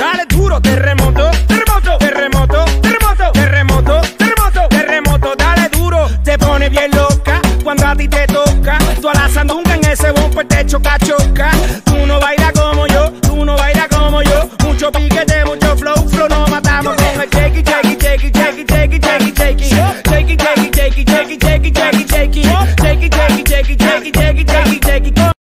Dale duro, terremoto, terremoto, terremoto, terremoto, terremoto, terremoto, terremoto, dale duro. Te pone bien loca cuando a ti te toca. Tú a la sandunga en ese bumper te choca, choca. Tú no bailas como yo, tú no bailas como yo. Mucho piquete, mucho flow, flow, no matamos con el shaky, shaky, shaky, shaky, shaky, shaky, shaky. Shaky, shaky, shaky, shaky, shaky, shaky, shaky. Shaky, shaky, shaky, shaky, shaky, shaky, shaky.